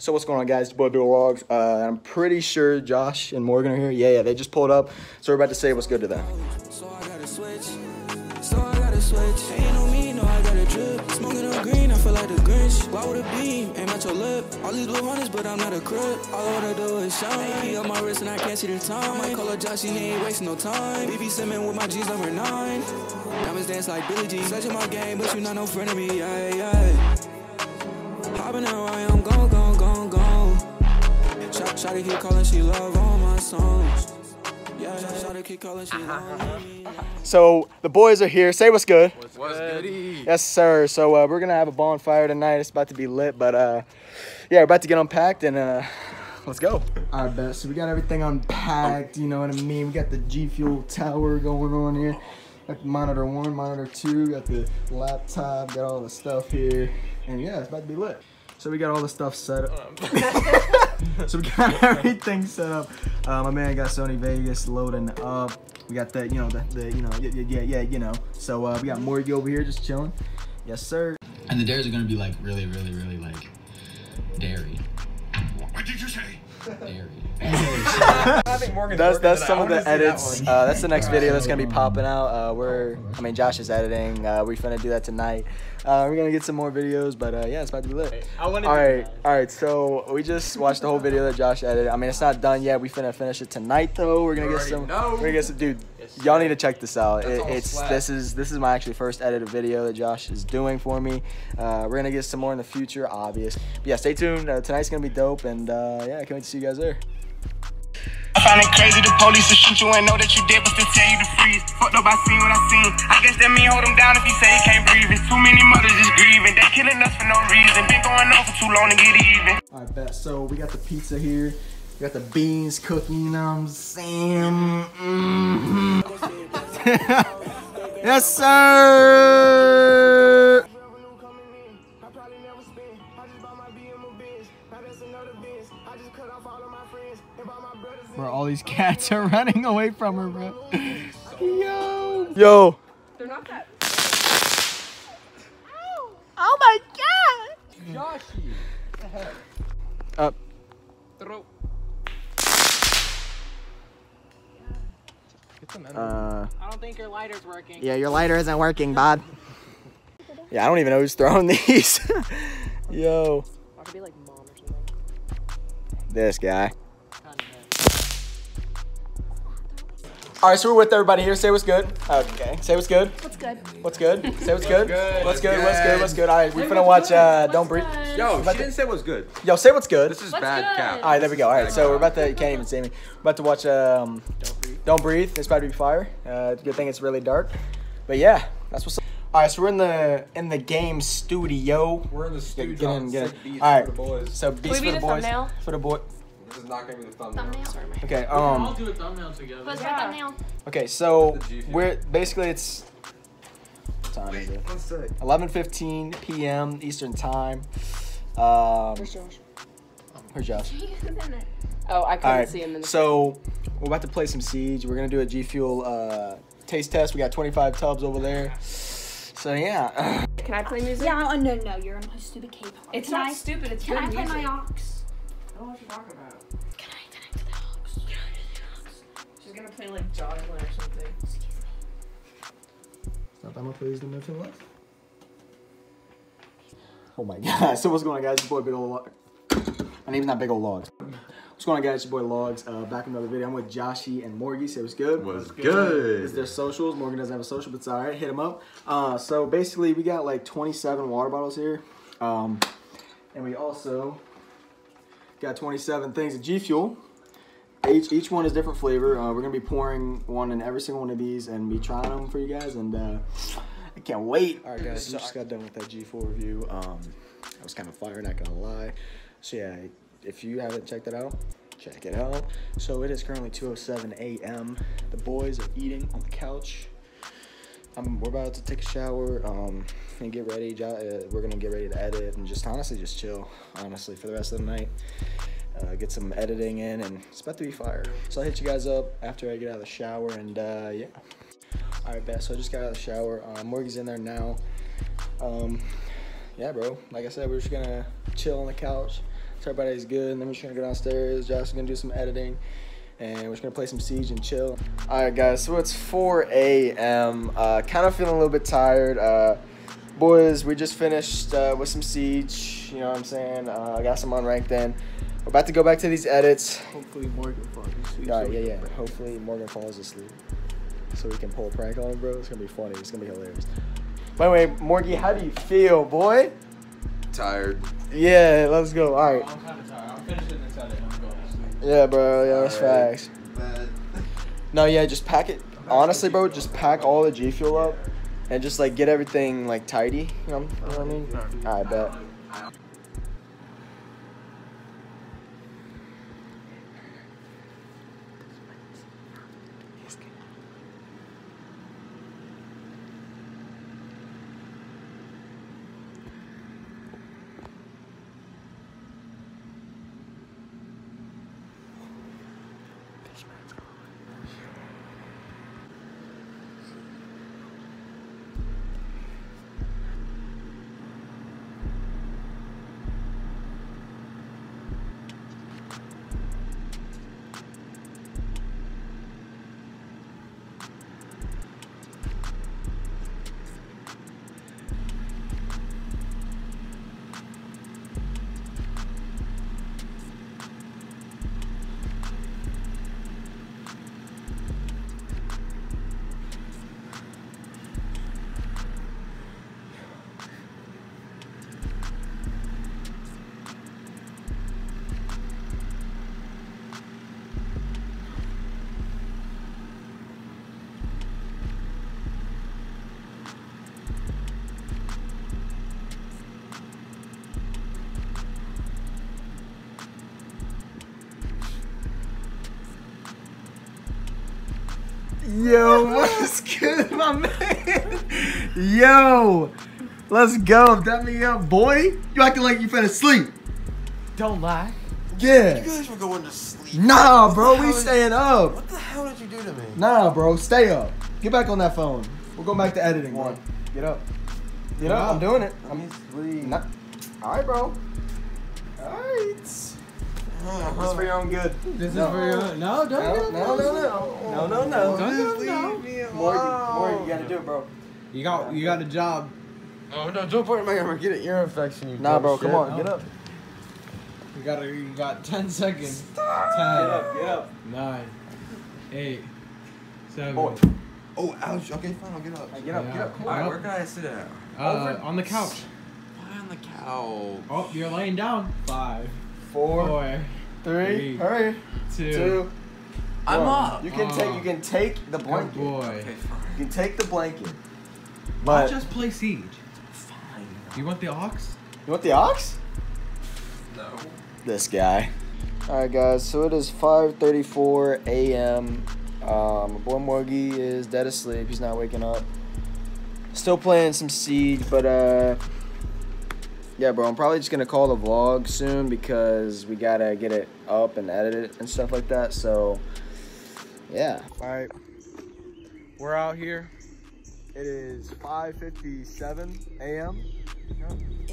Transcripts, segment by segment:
So what's going on, guys? It's boy Bill Logs. Uh, I'm pretty sure Josh and Morgan are here. Yeah, yeah, they just pulled up. So we're about to say what's good to them. So I gotta switch. So I gotta switch. Ain't no me, no, I gotta drip. Smoking on green, I feel like the Grinch. Why would a beam aim at your lip? All these blue hunters, but I'm not a crip. All I wanna do is shine. He on my wrist and I can't see the time. I call her Josh, he ain't wasting no time. BB Simmons with my G's number nine. Diamonds dance like Billie Jean. Such in my game, but you not no friend of me. Yeah, yeah. Shot, shot keep calling, she love all my songs. Yeah, shot, shot keep calling, she love me. So the boys are here. Say what's good. What's goody? Yes, sir. So uh, we're gonna have a bonfire tonight. It's about to be lit, but uh, yeah, we're about to get unpacked and uh, let's go. All right, bet. So we got everything unpacked. You know what I mean? We got the G Fuel tower going on here. Got monitor one, monitor two. Got the laptop. Got all the stuff here, and yeah, it's about to be lit. So we got all the stuff set up. so we got everything set up. Uh, my man got Sony Vegas loading up. We got the, you know, the, the you know, yeah, yeah, yeah, yeah, you know. So uh, we got Morgie over here just chilling. Yes, sir. And the dares are gonna be like really, really, really like dairy. What did you say? Dairy. I think Morgan's That's that's some of the wanna that edits. Uh, that's the next video that's gonna be popping out. Uh, we're, I mean, Josh is editing. Uh, we're gonna do that tonight. Uh, we're gonna get some more videos, but uh, yeah, it's about to be lit. All right, all right. So we just watched the whole video that Josh edited. I mean, it's not done yet. We finna finish it tonight though. We're gonna get some. know. We're gonna get some, dude. Y'all need to check this out. It, it's this is this is my actually first edited video that Josh is doing for me. Uh, we're gonna get some more in the future, obvious. But yeah, stay tuned. Uh, tonight's gonna be dope, and uh, yeah, I can't wait to see you guys there. I find it crazy the police will shoot you and know that you dead, but still tell you to freeze. Fucked up, I seen what I seen. I guess that mean hold him down if he say he can't breathe. It's too many mothers just grieving. They killing us for no reason. Been going on for too long to get even. I bet. So we got the pizza here. We got the beans cooking. You know what I'm saying? Mhm. yes, sir. Bro, all these cats are running away from her, bro. Yo. Yo. They're not that. Oh my god! Up. Throw. Uh, I don't think your lighter's working. yeah, your lighter isn't working, bud. Yeah, I don't even know who's throwing these. Yo. I could be like mom or something. This guy. All right, so we're with everybody here. Say what's good. Okay. Say what's good. What's good? What's good? Say what's good. good? What's What's good? What's good? good? What's good? All right, we're finna watch. Uh, Don't breathe. Yo, she to- didn't say what's good. Yo, say what's good. This is What's bad cap. All right, there we go. All right, so we're about to. You can't even see me. We're about to watch. Um, Don't breathe. Don't breathe. It's about to be fire. Uh, good thing it's really dark. But yeah, that's what's. up. All right, so we're in the in the game studio. We're in the studio. get in, get in. All right, for the boys. so beats we for be the the boys. thumbnail? For the boy. This is not gonna be the thumbnail. Thumbnail? Okay. Um. do a thumbnail together. What's Yeah. thumbnail? Okay, so The G Fuel. we're basically it's. What time is it? 11:15 p.m. Eastern time. Um, Where's Josh? where's Josh? Oh, I couldn't All right. see him in the. So we're about to play some Siege. We're gonna do a G Fuel uh, taste test. We got 25 tubs over there. So yeah. Can I play music? Yeah, oh, no, no, you're on my stupid K-pop. It's Can not I- stupid. It's Can good I play music. my aux? I don't know what you're talking about. Can I connect to the aux? She's gonna play like Jocelyn or something. Excuse me. Stop, I'm gonna please the movie left. Oh my god. So what's going on guys? It's your boy Big Ol' Log. My name's not Big Ol' Logs. What's going on guys? It's your boy Logs. Uh, back in another video. I'm with Joshy and Morgie. Say what's good. Was It's good. their socials. Morgan doesn't have a social, but it's alright. Hit them up. Uh, so basically, we got like 27 water bottles here. Um, and we also got 27 things of G Fuel. Each, each one is different flavor. Uh, we're gonna be pouring one in every single one of these and be trying them for you guys. And uh, I can't wait. All right, guys. So just got done with that G Fuel review. Um, I was kind of fire, not gonna lie. So yeah, if you haven't checked it out, check it out. So it is currently 2:07 a.m. The boys are eating on the couch. Um, we're about to take a shower um, and get ready. Uh, we're gonna get ready to edit and just honestly just chill. Honestly, for the rest of the night, uh, get some editing in, and it's about to be fire. So I'll hit you guys up after I get out of the shower, and uh, yeah. All right, bet. So I just got out of the shower. Uh, Morgan's in there now. Um, yeah, bro. Like I said, we're just gonna chill on the couch, So everybody's good. And then we're just gonna go downstairs. Josh is gonna do some editing. And we're just gonna play some Siege and chill. Alright guys, so it's 4 a.m. Uh, kind of feeling a little bit tired. Uh, boys, we just finished uh, with some Siege. You know what I'm saying? Uh, I got some unranked in. We're about to go back to these edits. Hopefully Morgan falls asleep. Yeah, so we yeah, can yeah. Hopefully Morgan falls asleep. So we can pull a prank on him, bro. It's gonna be funny. It's gonna be hilarious. By the way, Morgie, how do you feel, boy? Tired. Yeah, let's go. All right. I'm kind of tired. I'm finishing this edit I'm going to sleep. Yeah, bro. Yeah, that's Alright. facts. No, yeah, just pack it. Honestly, bro, just pack all the G Fuel up and just like get everything like tidy. You know, you know what I mean? I bet. Yo, what's good, my man? Yo, let's go. Dap me up, boy. You acting like you finna sleep. Don't lie. Yeah. You guys were going to sleep. Nah, bro, we hell is- staying up. What the hell did you do to me? Nah, bro, stay up. Get back on that phone. We'll go back to editing, bro. Get up. Get up. I'm doing it. I'm sleep. not. All right, bro. All right. It's for your own good. This No. is for your no, don't No, do no, no, no, no, no, no. Don't do no. More, more, you gotta do it, bro. You got you got a job. Oh no! Don't put it in my arm. Get an ear infection. You Nah, bro, shit. come on, No. get up. You got you got ten seconds. Get Ten, up, get up. nine, eight, seven. Boy. Oh, ouch. Okay, fine. I'll get up. Hey, get up, get up. Come on. right, where can I sit at? Uh, on the couch. Why on the couch? Oh, you're laying down. Five, Four, four, three, three, hurry, two. two. I'm one. up. You can take, you can take the Good blanket. boy. Okay. You can take the blanket. Why But just play Siege? Fine. You want the aux? you want the aux? No. This guy. All right, guys. So it is 5:34 a.m. Um, my boy Morgie is dead asleep. He's not waking up. Still playing some Siege, but uh, yeah, bro. I'm probably just gonna call the vlog soon because we gotta get it up and edit it and stuff like that. So yeah. All right. We're out here. It is 5:57 a.m.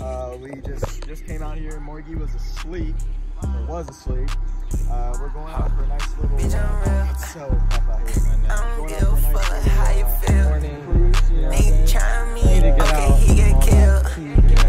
Uh, we just just came out here. Morgie was asleep, or was asleep. Uh, we're going out for a nice little. Bitch, It's so tough out here. I don't Going give out a for a nice little, how you uh, feel. Morning. cruise, you know what I'm saying? Me, Need to get okay, out. he get killed.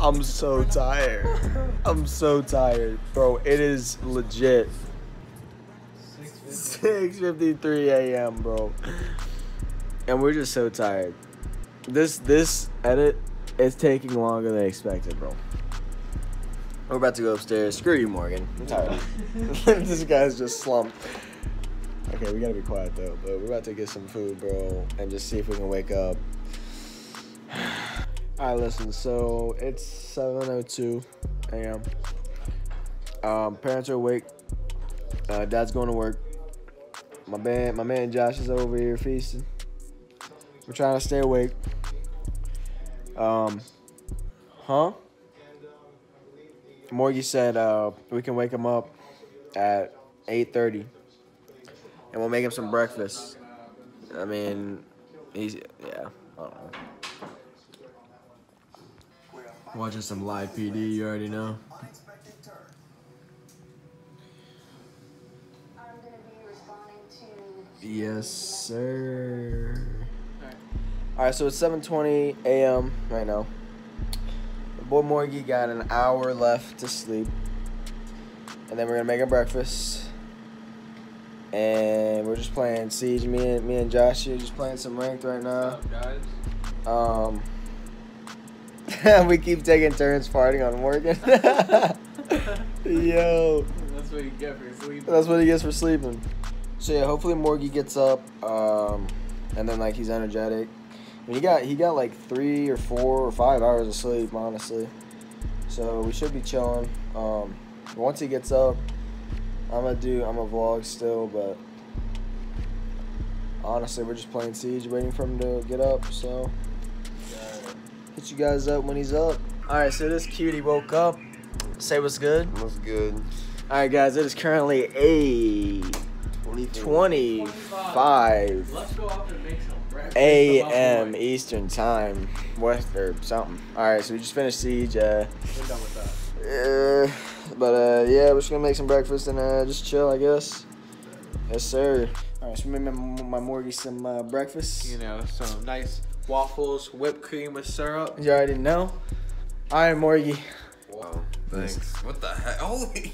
I'm so tired. I'm so tired, bro. It is legit 6:53 a.m., bro. And we're just so tired. This this edit is taking longer than expected, bro. We're about to go upstairs. Screw you, Morgan. I'm tired. this guy's just slumped. Okay, we gotta be quiet though. But we're about to get some food, bro, and just see if we can wake up. All right, listen. So it's 7:02 a.m. Um, parents are awake. Uh, dad's going to work. My man, my man Josh is over here feasting. We're trying to stay awake. Um, huh? Morgie said uh, we can wake him up at 8:30, and we'll make him some breakfast. I mean, he's yeah. I don't know. Watching some live PD, you already know. Yes, sir. All right, so it's 7:20 a.m. right now. The boy Morgie got an hour left to sleep, and then we're gonna make him breakfast. And we're just playing Siege. Me and me and Josh are just playing some ranked right now. guys? Um, we keep taking turns farting on Morgan. Yo. That's what you get for sleeping. That's what he gets for sleeping. So yeah, hopefully Morgie gets up, um, and then like he's energetic. I mean, he got he got like three or four or five hours of sleep, honestly. So we should be chilling. Um, once he gets up, I'm gonna do I'm gonna vlog still, but honestly, we're just playing Siege, waiting for him to get up. So hit you guys up when he's up. All right, so this cutie woke up. Say what's good. What's good? All right, guys, it is currently a 25 Let's go up and make some breakfast. a.m. Eastern time, West or something. All right, so we just finished siege. Uh, We're done with that. uh, but uh, yeah, we're just gonna make some breakfast and uh, just chill, I guess. Yes, sir. All right, so we made my, my Morgie some uh, breakfast. You know, some nice waffles, whipped cream with syrup. You already know. All right, Morgie. Wow. Thanks. What the heck? Holy.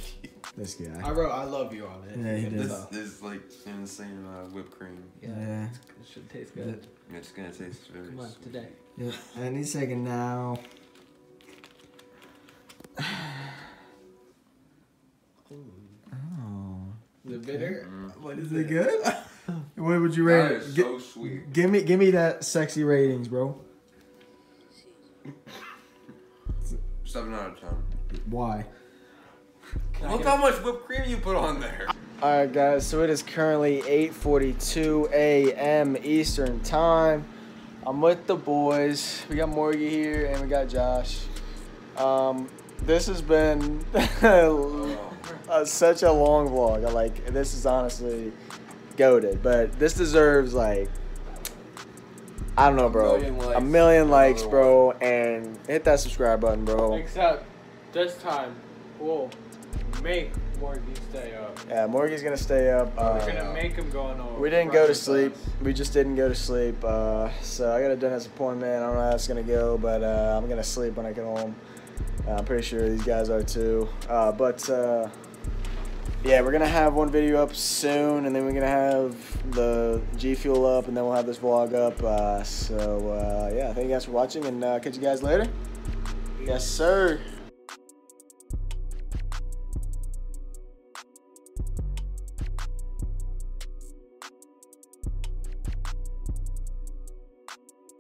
This guy. I wrote "I love you" on it. Yeah, he did. This is like insane uh, whipped cream. Yeah. It should taste good. It's gonna taste very Come on, sweet. today. Yep. Any second now. Oh. The bitter. What is it good? what would you rate? is Gi- so sweet. give me, give me that sexy ratings, bro. Seven out of ten. Why? Look how much whipped cream you put on there. All right, guys. So it is currently 8:42 a.m. Eastern time. I'm with the boys. We got Morgie here and we got Josh. Um, this has been uh, such a long vlog. Like this is honestly goaded, but this deserves like I don't know, bro. million A million likes, bro, and hit that subscribe button, bro. Except this time, we'll make Morgan stay up. Yeah, Morgie's gonna stay up. Uh, We're gonna make him go on a. We didn't go to sleep. We just didn't go to sleep. Uh, so I got a dentist appointment. I don't know how it's gonna go, but uh, I'm gonna sleep when I get home. Uh, I'm pretty sure these guys are too. Uh, but uh, yeah, we're gonna have one video up soon, and then we're gonna have the G Fuel up, and then we'll have this vlog up. Uh, so uh, yeah, thank you guys for watching, and uh, catch you guys later. Yes, sir.